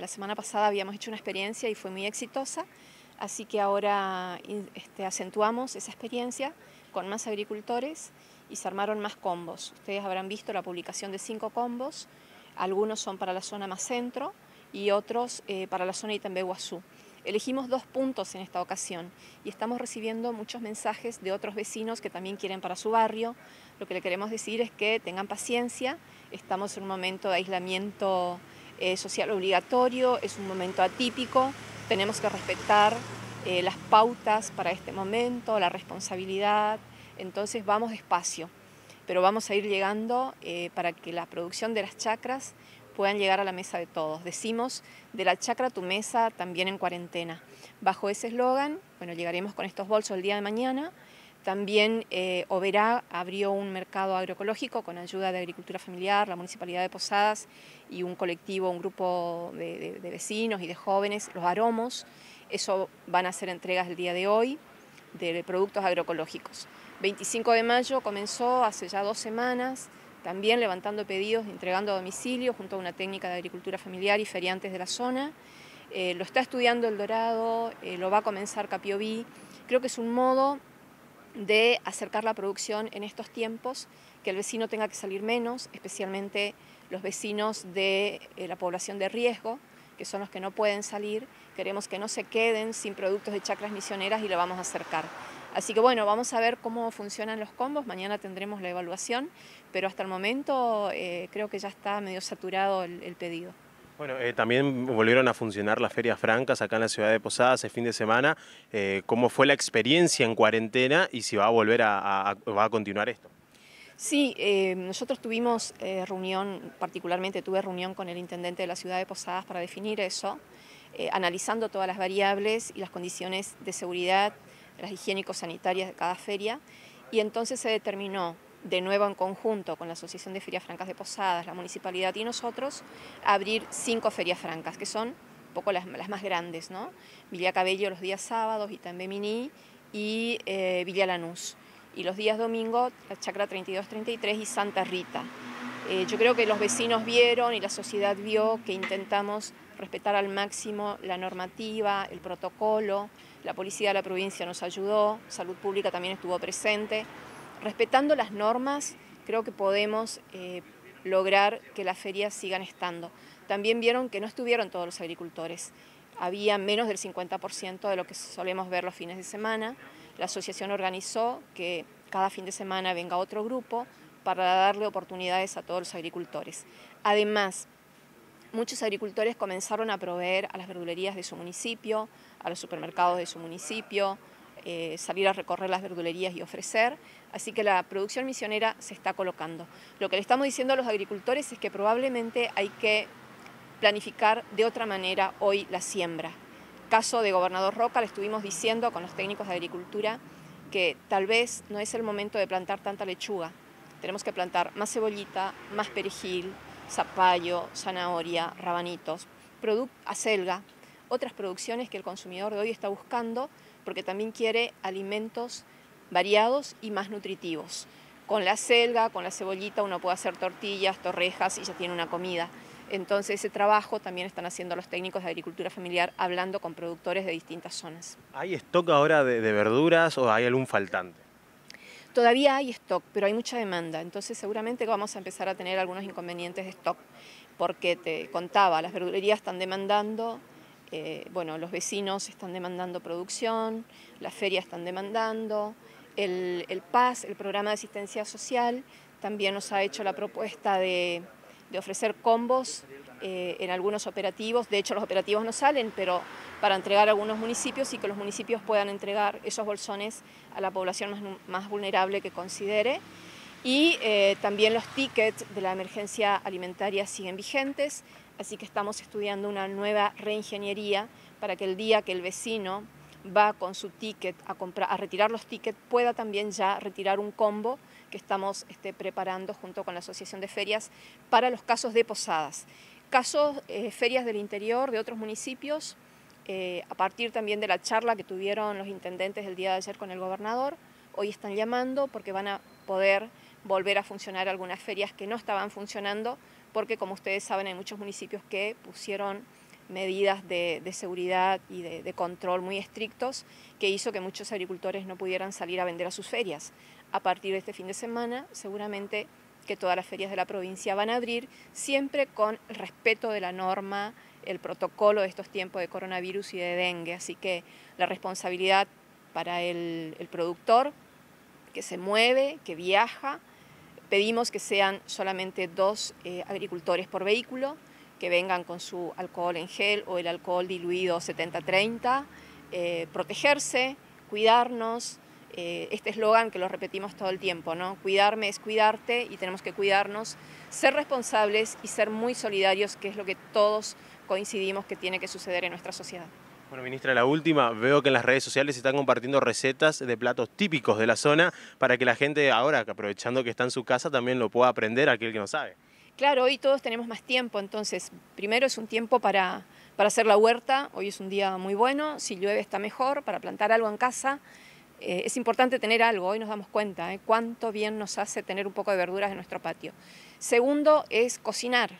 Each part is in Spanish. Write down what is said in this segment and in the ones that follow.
La semana pasada habíamos hecho una experiencia y fue muy exitosa, así que ahora este, acentuamos esa experiencia con más agricultores y se armaron más combos. Ustedes habrán visto la publicación de cinco combos, algunos son para la zona más centro y otros eh, para la zona Itambé-Guazú. Elegimos dos puntos en esta ocasión y estamos recibiendo muchos mensajes de otros vecinos que también quieren para su barrio. Lo que le queremos decir es que tengan paciencia, estamos en un momento de aislamiento eh, social obligatorio, es un momento atípico, tenemos que respetar eh, las pautas para este momento, la responsabilidad, entonces vamos despacio, pero vamos a ir llegando eh, para que la producción de las chacras puedan llegar a la mesa de todos. Decimos, de la chacra tu mesa también en cuarentena. Bajo ese eslogan, bueno, llegaremos con estos bolsos el día de mañana, también eh, Oberá abrió un mercado agroecológico con ayuda de Agricultura Familiar, la Municipalidad de Posadas y un colectivo, un grupo de, vecinos y de jóvenes, los aromos. Eso van a ser entregas el día de hoy de productos agroecológicos. 25 de mayo comenzó hace ya dos semanas, también levantando pedidos, entregando a domicilio junto a una técnica de agricultura familiar y feriantes de la zona. Eh, lo está estudiando El Dorado, eh, lo va a comenzar Capioví. Creo que es un modo de acercar la producción en estos tiempos, que el vecino tenga que salir menos, especialmente los vecinos de eh, la población de riesgo, que son los que no pueden salir. Queremos que no se queden sin productos de chacras misioneras y lo vamos a acercar. Así que bueno, vamos a ver cómo funcionan los combos, mañana tendremos la evaluación, pero hasta el momento eh, creo que ya está medio saturado el pedido. Bueno, eh, también volvieron a funcionar las ferias francas acá en la ciudad de Posadas el fin de semana. Eh, ¿Cómo fue la experiencia en cuarentena y si va a volver a, va a continuar esto? Sí, eh, nosotros tuvimos reunión, particularmente tuve reunión con el intendente de la ciudad de Posadas para definir eso, analizando todas las variables y las condiciones de seguridad, las higiénico-sanitarias de cada feria, y entonces se determinó de nuevo en conjunto con la Asociación de Ferias Francas de Posadas, la Municipalidad y nosotros, abrir cinco ferias francas, que son un poco las, más grandes, ¿no? Villa Cabello los días sábados, también Miní y eh. Y los días domingo, la Chacra 32-33 y Santa Rita. Eh, yo creo que los vecinos vieron y la sociedad vio que intentamos respetar al máximo la normativa, el protocolo, la policía de la provincia nos ayudó, salud pública también estuvo presente respetando las normas, creo que podemos eh, lograr que las ferias sigan estando. También vieron que no estuvieron todos los agricultores. Había menos del 50% de lo que solemos ver los fines de semana. La asociación organizó que cada fin de semana venga otro grupo para darle oportunidades a todos los agricultores. Además, muchos agricultores comenzaron a proveer a las verdulerías de su municipio, a los supermercados de su municipio, eh, salir a recorrer las verdulerías y ofrecer, así que la producción misionera se está colocando. Lo que le estamos diciendo a los agricultores es que probablemente hay que planificar de otra manera hoy la siembra. Caso de Gobernador Roca, le estuvimos diciendo con los técnicos de agricultura que tal vez no es el momento de plantar tanta lechuga, tenemos que plantar más cebollita, más perejil, zapallo, zanahoria, rabanitos, acelga, otras producciones que el consumidor de hoy está buscando porque también quiere alimentos variados y más nutritivos. Con la selga, con la cebollita uno puede hacer tortillas, torrejas y ya tiene una comida. Entonces ese trabajo también están haciendo los técnicos de agricultura familiar hablando con productores de distintas zonas. ¿Hay stock ahora de, verduras o hay algún faltante? Todavía hay stock, pero hay mucha demanda, entonces seguramente vamos a empezar a tener algunos inconvenientes de stock, porque te contaba, las verdulerías están demandando, eh, bueno, los vecinos están demandando producción, las ferias están demandando, el, el, PAS, el Programa de Asistencia Social, también nos ha hecho la propuesta de, ofrecer combos eh, en algunos operativos, de hecho los operativos no salen, pero para entregar a algunos municipios y que los municipios puedan entregar esos bolsones a la población más, vulnerable que considere. Y eh, también los tickets de la emergencia alimentaria siguen vigentes, así que estamos estudiando una nueva reingeniería para que el día que el vecino va con su ticket a, comprar, a retirar los tickets pueda también ya retirar un combo que estamos este, preparando junto con la Asociación de Ferias para los casos de posadas. Casos, eh, ferias del interior de otros municipios, eh, a partir también de la charla que tuvieron los intendentes el día de ayer con el gobernador, hoy están llamando porque van a poder volver a funcionar algunas ferias que no estaban funcionando, porque como ustedes saben hay muchos municipios que pusieron medidas de, seguridad y de, control muy estrictos que hizo que muchos agricultores no pudieran salir a vender a sus ferias. A partir de este fin de semana, seguramente que todas las ferias de la provincia van a abrir, siempre con el respeto de la norma, el protocolo de estos tiempos de coronavirus y de dengue. Así que la responsabilidad para el, productor, que se mueve, que viaja, pedimos que sean solamente dos eh, agricultores por vehículo, que vengan con su alcohol en gel o el alcohol diluido 70-30, eh, protegerse, cuidarnos, eh, este eslogan que lo repetimos todo el tiempo, ¿no? Cuidarme es cuidarte y tenemos que cuidarnos, ser responsables y ser muy solidarios, que es lo que todos coincidimos que tiene que suceder en nuestra sociedad. Bueno, ministra, la última, veo que en las redes sociales se están compartiendo recetas de platos típicos de la zona para que la gente ahora, aprovechando que está en su casa, también lo pueda aprender aquel que no sabe. Claro, hoy todos tenemos más tiempo, entonces primero es un tiempo para, para hacer la huerta, hoy es un día muy bueno, si llueve está mejor, para plantar algo en casa. Eh, es importante tener algo, hoy nos damos cuenta ¿eh? cuánto bien nos hace tener un poco de verduras en nuestro patio. Segundo es cocinar,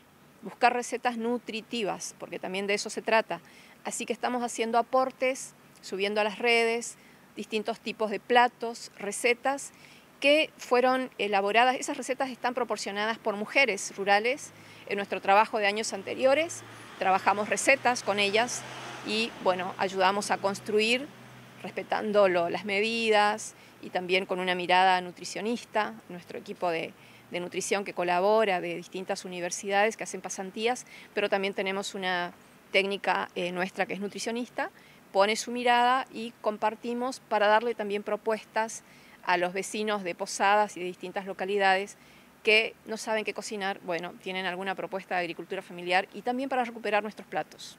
buscar recetas nutritivas, porque también de eso se trata. Así que estamos haciendo aportes, subiendo a las redes distintos tipos de platos, recetas que fueron elaboradas, esas recetas están proporcionadas por mujeres rurales. En nuestro trabajo de años anteriores, trabajamos recetas con ellas y bueno, ayudamos a construir respetando las medidas y también con una mirada nutricionista, nuestro equipo de, nutrición que colabora de distintas universidades que hacen pasantías, pero también tenemos una técnica eh, nuestra que es nutricionista, pone su mirada y compartimos para darle también propuestas a los vecinos de Posadas y de distintas localidades que no saben qué cocinar, bueno, tienen alguna propuesta de agricultura familiar y también para recuperar nuestros platos.